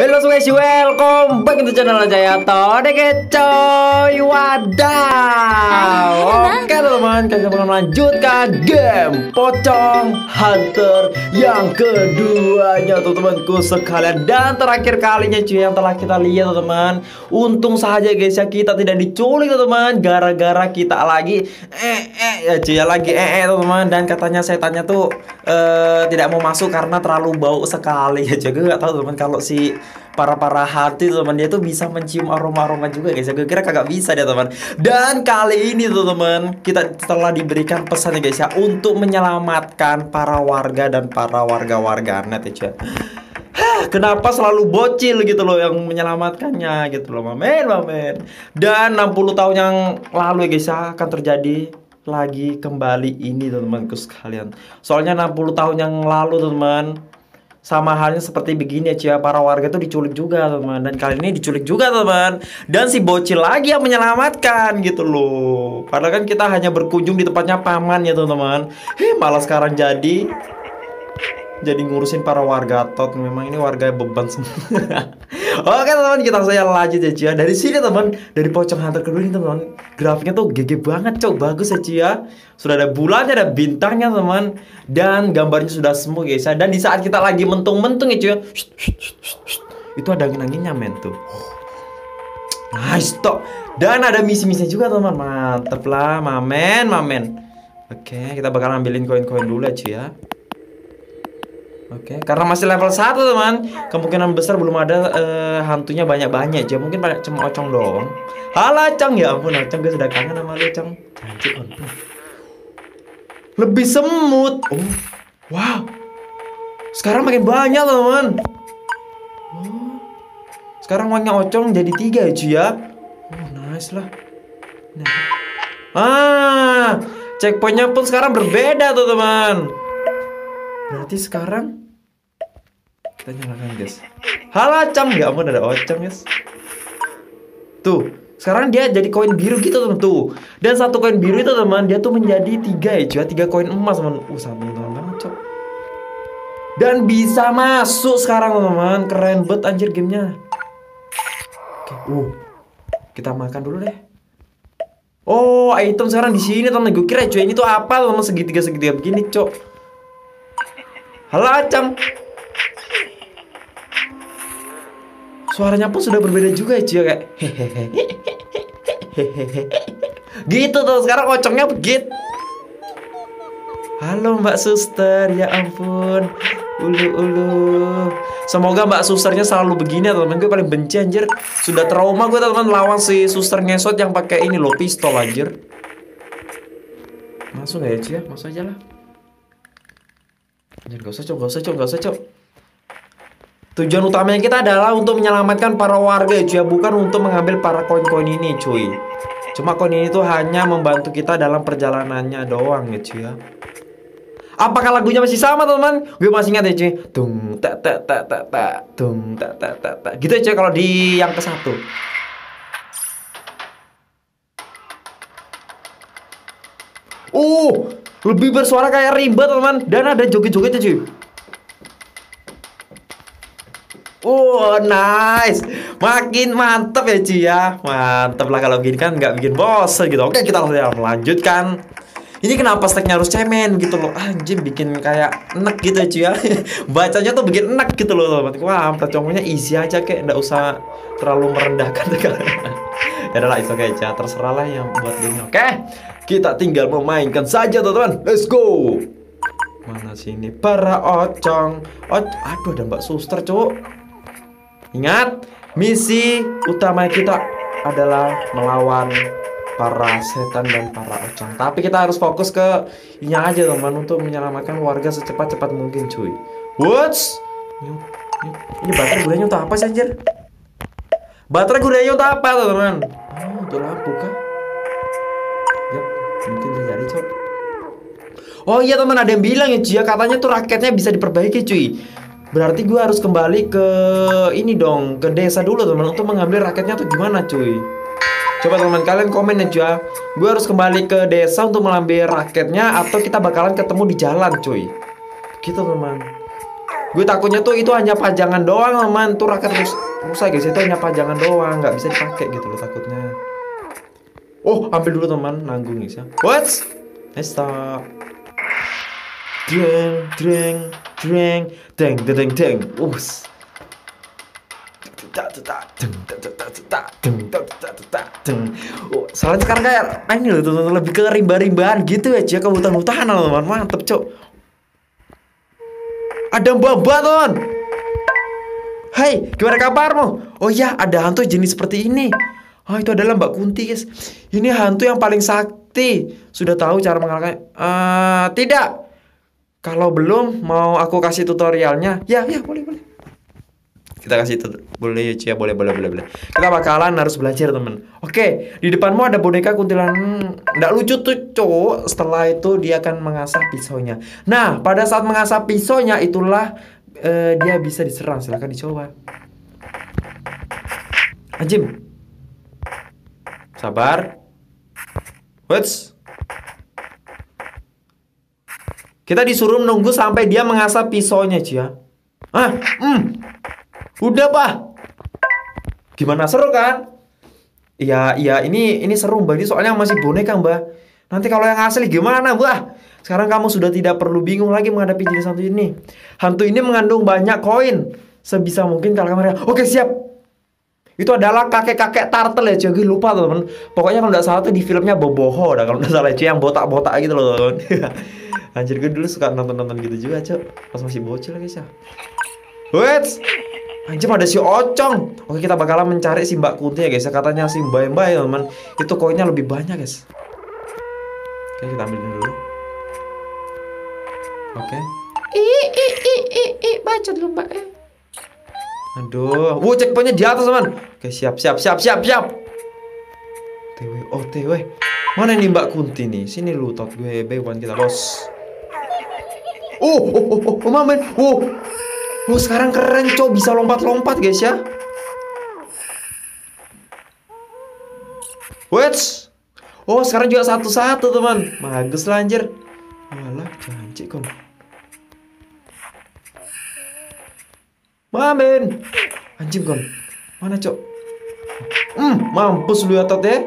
Halo guys, welcome back to channel Jaya Todeke coy. Wadaw. Oke teman-teman, kita akan melanjutkan game Pocong Hunter yang keduanya teman-temanku sekalian. Dan terakhir kalinya cuy yang telah kita lihat teman-teman. Untung saja guys ya kita tidak diculik teman-teman. Gara-gara kita lagi eh eh ya cuy ya lagi eh eh teman-teman. Dan katanya setannya tuh eh, tidak mau masuk karena terlalu bau sekali. Ya cuy Gue gak tahu teman kalau si para para hati teman. Dia tuh bisa mencium aroma aroma juga guys. Ya gue kira kagak bisa dia teman. Dan kali ini tuh teman kita telah diberikan pesan ya guys ya untuk menyelamatkan para warga dan para warga warga net ya Kenapa selalu bocil gitu loh yang menyelamatkannya gitu loh mamen mamen Dan 60 tahun yang lalu ya guys ya akan terjadi lagi kembali ini teman-temanku sekalian. Soalnya 60 tahun yang lalu teman sama halnya seperti begini ya Cia para warga tuh diculik juga teman dan kali ini diculik juga teman dan si bocil lagi yang menyelamatkan gitu loh. Padahal kan kita hanya berkunjung di tempatnya paman ya teman-teman. Heh malah sekarang jadi jadi ngurusin para warga tot. Memang ini warga beban semua oke teman kita saya lanjut ya Cia dari sini teman dari pocong hunter kedua ini teman grafiknya tuh GG banget cok. Bagus ya Cia sudah ada bulannya ada bintangnya teman dan gambarnya sudah semua guys ya. Dan di saat kita lagi mentung-mentung ya Cia itu ada angin-anginnya men tuh. Nice toh. Dan ada misi-misinya juga teman. Mantep lah mamen mamen. Oke kita bakal ambilin koin-koin dulu ya Cia Oke, karena masih level 1 teman. Kemungkinan besar belum ada uh, hantunya banyak-banyak aja. Mungkin banyak cuma ocong doang. Halo Cang, ya ampun Ocong gue sudah kangen sama lu Cang. Cantik Lebih semut. Oh, wow. Sekarang makin banyak teman. Oh. Sekarang uangnya Ocong jadi tiga ya cuy ya. Oh nice lah. Nah. Ah, checkpointnya pun sekarang berbeda tuh teman. Berarti sekarang kita nyalakan guys. Halacam nggak mau ada ocam guys. Tuh, sekarang dia jadi koin biru gitu teman tuh. Dan satu koin biru itu teman dia tuh menjadi tiga ya cuy, tiga koin emas teman. Uh sama teman banget cok. Dan bisa masuk sekarang teman, keren banget anjir gamenya. Oke, uh, kita makan dulu deh. Oh, item sekarang di sini teman. Gue kira cuy ini tuh apa teman segitiga segitiga begini cok. Halo Suaranya pun sudah berbeda juga ya Cia kayak Gitu tuh sekarang ocongnya begitu Halo Mbak Suster. Ya ampun. Ulu ulu Semoga Mbak Susternya selalu begini ya teman Gue paling benci anjir. Sudah trauma gue teman lawan si suster ngesot yang pakai ini loh pistol anjir. Masuk gak ya Cia? Masuk aja lah. Jangan gak usah cok, gak usah cok, gak usah cok. Tujuan utamanya kita adalah untuk menyelamatkan para warga cuy ya, bukan untuk mengambil para koin-koin ini cuy. Cuma koin ini tuh hanya membantu kita dalam perjalanannya doang ya cuy ya. Apakah lagunya masih sama teman? Gue masih ingat ya cuy. Tung tak tak tak tak tak tung tak tak tak tak. Gitu ya cuy kalau di yang ke satu. Uh, lebih bersuara kayak rimba teman Dan ada joget-jogetnya cuy Oh nice. Makin mantep ya cuy ya. Mantep lah kalau gini kan nggak bikin bosan gitu. Oke kita langsung melanjutkan. Ini kenapa stacknya harus cemen gitu loh? Anjir bikin kayak enak gitu ya cuy ya. Bacanya tuh bikin enak gitu loh Wah percongnya easy aja kayak Nggak usah terlalu merendahkan Ya adalah itu kayak aja Terserah lah yang buat ini Oke? Kita tinggal memainkan saja teman-teman. Let's go. Mana sini? Para ocong. Oh, Aduh ada mbak suster cowok Ingat Misi utama kita adalah melawan para setan dan para ocong. Tapi kita harus fokus ke ini aja teman untuk menyelamatkan warga secepat-cepat mungkin cuy. What's? Ini baterai gunanya untuk apa sih anjir? Baterai gunanya untuk apa teman? Oh, untuk lampu kah? Yap, mungkin bisa cok. Oh iya teman ada yang bilang ya cuy ya katanya tuh raketnya bisa diperbaiki cuy. Berarti gue harus kembali ke ini dong ke desa dulu teman untuk mengambil raketnya tuh gimana cuy? Coba teman kalian komen aja. Gue harus kembali ke desa untuk mengambil raketnya atau kita bakalan ketemu di jalan, cuy. Gitu teman. Gue takutnya tuh itu hanya pajangan doang teman Tuh raket rus rusa guys itu hanya pajangan doang nggak bisa dipakai gitu loh takutnya Oh ambil dulu teman nanggung guys ya What? Stop Dreng, dreng, dreng, deng, deng, deng, us. Oh, soalnya sekarang kayak ini loh tuh lebih ke rimba-rimbaan gitu ya, ke hutan-hutanan teman, mantep cok. Ada mbak-mbak teman. Hai, gimana kabarmu? Oh iya, ada hantu jenis seperti ini. Oh, itu adalah Mbak Kunti, guys. Ini hantu yang paling sakti. Sudah tahu cara mengalahkan? Uh, tidak. Kalau belum, mau aku kasih tutorialnya? Ya, ya, boleh, boleh. Kita kasih itu boleh ya boleh boleh boleh boleh. Kita bakalan harus belajar temen oke di depanmu ada boneka kuntilanak. Hmm, nggak lucu tuh cowok. Setelah itu dia akan mengasah pisaunya. Nah pada saat mengasah pisaunya itulah uh, dia bisa diserang. Silahkan dicoba. Anjim sabar. What's kita disuruh menunggu sampai dia mengasah pisaunya Cia ah hmm Udah, Pak. Gimana seru kan? Iya, iya, ini ini seru, Mbak. Ini soalnya masih boneka, Mbak. Nanti kalau yang asli gimana, Mbak? Sekarang kamu sudah tidak perlu bingung lagi menghadapi jenis hantu ini. Hantu ini mengandung banyak koin. Sebisa mungkin kalau mereka. Oke, siap. Itu adalah kakek-kakek turtle ya, cuy. Lupa, teman. Pokoknya kalau nggak salah tuh di filmnya Boboho, dah kalau nggak salah cuy yang botak-botak gitu loh, teman. Anjir gue dulu suka nonton-nonton gitu juga, cuy. Pas masih bocil guys ya. Wait, Anjir ada si Ocong. Oke kita bakalan mencari si Mbak Kunti ya guys. Katanya si Mbak Mbak ya teman. Itu koinnya lebih banyak guys. Oke kita ambil dulu. Oke. I i i i i baca dulu Mbak. Eh. Aduh, wuh checkpointnya di atas teman. Oke siap siap siap siap siap. TW oh TW. Mana nih Mbak Kunti nih? Sini lu tot gue bewan kita bos. Oh, oh, oh, oh, oh, mamen. Oh, Oh sekarang keren cow bisa lompat-lompat guys ya Wait Oh sekarang juga satu-satu teman Bagus lah anjir Walah janji kon Mamen Anjing kon Mana cok? Hmm mampus lu ya tot ya.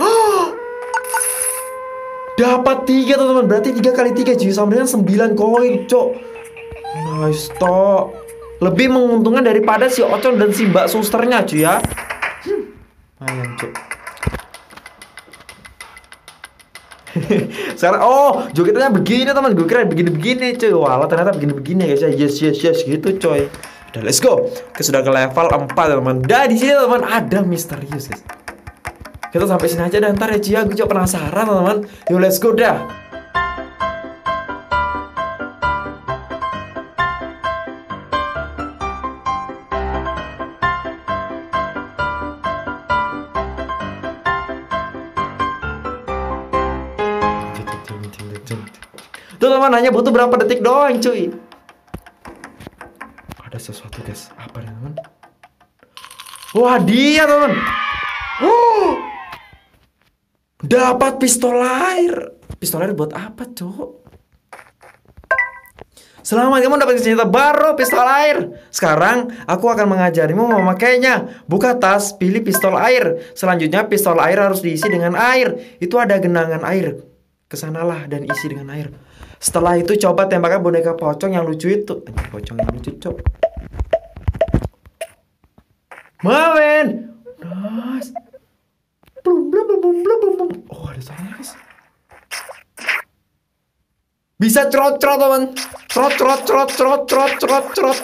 Oh, Dapat tiga teman Berarti tiga kali tiga jadi sama dengan sembilan koin cok. Nice toh. Lebih menguntungkan daripada si Ocon dan si Mbak Susternya cuy ya. Hmm. Ayam cuy. Sekarang oh jogetnya begini teman. Gue kira begini-begini cuy. Walah ternyata begini-begini guys ya. Yes yes yes. Gitu coy Udah let's go. Kita sudah ke level 4 teman Dan di sini teman ada misterius guys. Kita sampai sini aja dan ntar ya Cia Gue coba penasaran teman Yuk let's go dah. Tuh teman hanya butuh berapa detik doang cuy. Sesuatu guys. Apa nih teman? Wah dia teman. Oh, dapat pistol air. Pistol air buat apa cok? Selamat kamu dapat senjata baru pistol air. Sekarang aku akan mengajarimu memakainya. Buka tas, pilih pistol air. Selanjutnya pistol air harus diisi dengan air. Itu ada genangan air. Ke sanalah dan isi dengan air. Setelah itu coba tembakan boneka pocong yang lucu itu. Pocong yang lucu, cok. Mawen. Nice. Blum, blum, blum, blum. Oh, ada suara, guys. Bisa trot trot teman. Trot trot trot trot trot trot trot.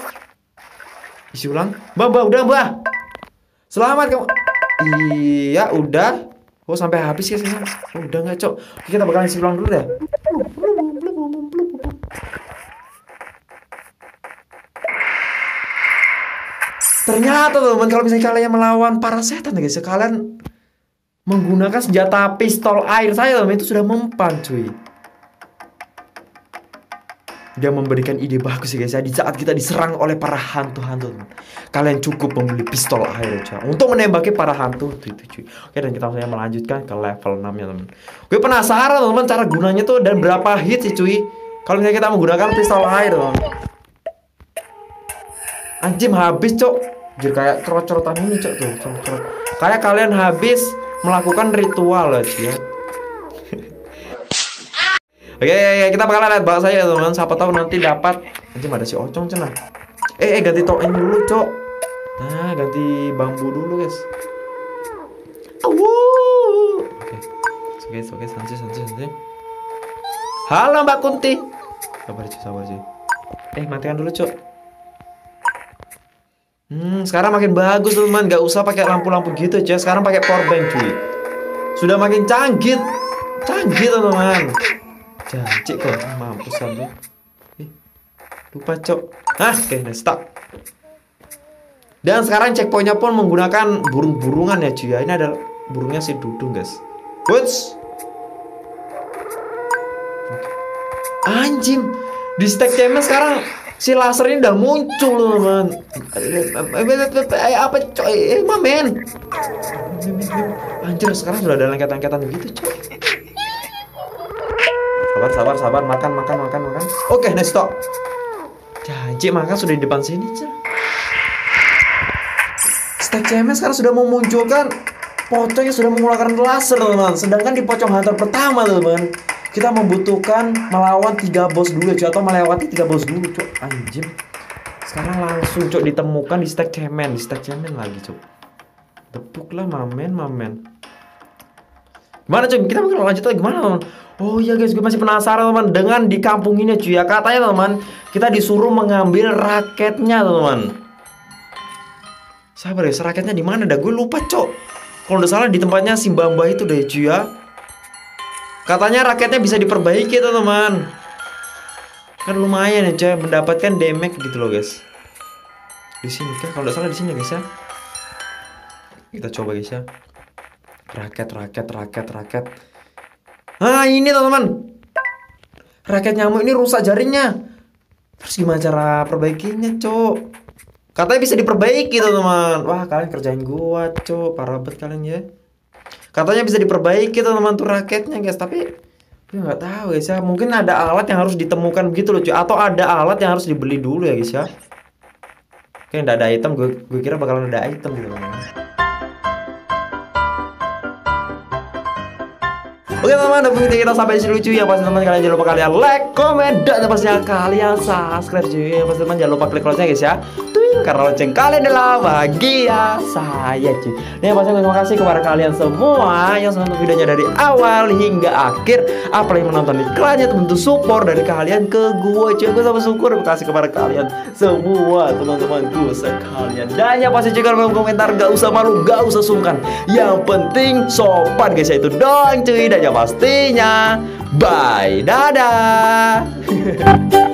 Isi ulang. Mbak, mbak, udah mbak. Selamat kamu. Iya, udah. Oh, sampai habis ya sih. Oh, udah nggak cok. Kita bakalan isi ulang dulu deh. Ternyata teman kalau misalnya kalian melawan para setan ya guys, kalian menggunakan senjata pistol air saya teman itu sudah mempan cuy. Dia memberikan ide bagus ya guys ya di saat kita diserang oleh para hantu-hantu. Kalian cukup membeli pistol air cuy untuk menembaki para hantu itu, itu cuy. Oke dan kita langsung melanjutkan ke level 6 ya teman. Gue penasaran teman cara gunanya tuh dan berapa hit sih cuy. Kalau misalnya kita menggunakan pistol air teman. Anjim habis cok Jadi kayak cerot-cerotan ini cok tuh cerot-cerot. Kayak kalian habis melakukan ritual aja ya Oke, oke, oke, kita bakalan lihat bahasa ya teman. Siapa tahu nanti dapat. Anjim ada si Ocong cina. Eh, eh ganti toin dulu cok. Nah, ganti bambu dulu guys. Oke, oke, oke, santai, santai, santai. Halo Mbak Kunti. Sabar cuy, sabar cuy. Eh, matikan dulu cok. Hmm, sekarang makin bagus teman, nggak usah pakai lampu-lampu gitu aja. Sekarang pakai power bank cuy. Sudah makin canggih, canggih teman. Janji kok, mampus sampai. Eh, lupa cok. Ah, oke, okay, stop. Dan sekarang checkpointnya pun menggunakan burung-burungan ya cuy. Ini ada burungnya si Dudung guys. Woods. Anjing. Di stack sekarang si laser ini udah muncul teman. Eh apa coy? Eh mamen. Anjir sekarang sudah ada lengket-lengketan gitu coy. Sabar sabar sabar makan makan makan makan. Oke next stop. Janji makan sudah di depan sini coy. Stack CMS sekarang sudah memunculkan pocong yang sudah mengeluarkan laser teman Sedangkan di pocong hunter pertama teman kita membutuhkan melawan tiga bos dulu cuy atau melewati tiga bos dulu cuy anjir. Sekarang langsung cuy ditemukan di stack cemen di stack cemen lagi cuy tepuk lah mamen mamen. Gimana cuy kita bakal lanjut lagi. Gimana teman oh iya guys. Gue masih penasaran teman dengan di kampung ini cuy ya. Katanya teman kita disuruh mengambil raketnya teman sabar ya raketnya di mana dah? Gue lupa cok. Kalau udah salah di tempatnya si Mbah itu deh cuy ya Katanya raketnya bisa diperbaiki teman Kan lumayan ya coy mendapatkan damage gitu loh guys. Di sini kan kalau tidak salah di sini guys ya. Kita coba guys ya. Raket raket raket raket. Ah ini teman-teman. Raket nyamuk ini rusak jaringnya. Terus gimana cara perbaikinya, Cok? Katanya bisa diperbaiki, teman-teman. Wah, kalian kerjain gua, Cok. Parah banget kalian ya. Katanya bisa diperbaiki teman-teman tuh raketnya guys, tapi gue nggak tahu guys ya. Mungkin ada alat yang harus ditemukan begitu loh cuy. Atau ada alat yang harus dibeli dulu ya guys ya. Oke, nggak ada item, gue, gue kira bakalan ada item gitu teman-teman. Oke teman-teman, udah kita sampai di sini lucu ya pasti teman kalian jangan lupa kalian like, komen, dan pastinya kalian subscribe cuy. Pasti teman jangan lupa klik lonceng guys ya karena lonceng kalian adalah bahagia saya cuy. Dan pasti terima kasih kepada kalian semua yang sudah nonton videonya dari awal hingga akhir. Apalagi menonton iklannya tentu support dari kalian ke gue cuy. Gue sama syukur terima kasih kepada kalian semua teman-temanku sekalian. Dan yang pasti juga kolom komentar gak usah malu gak usah sungkan. Yang penting sopan guys itu doang cuy. Dan yang pastinya bye dadah